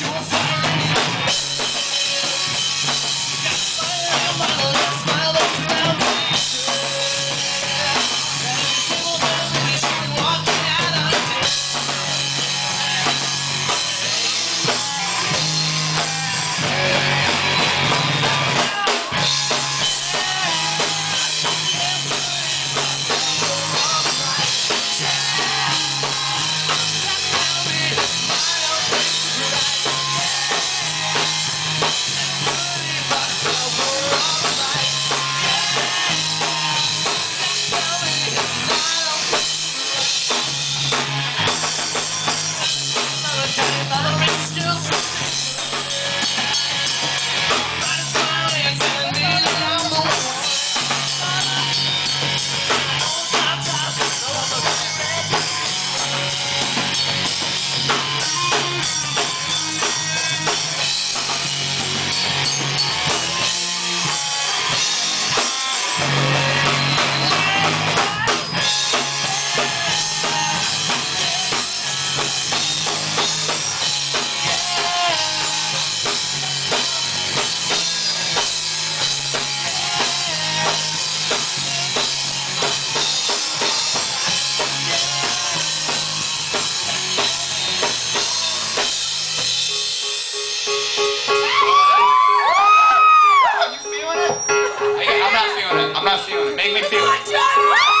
your feeling it. I'm not feeling it. Make me feel it.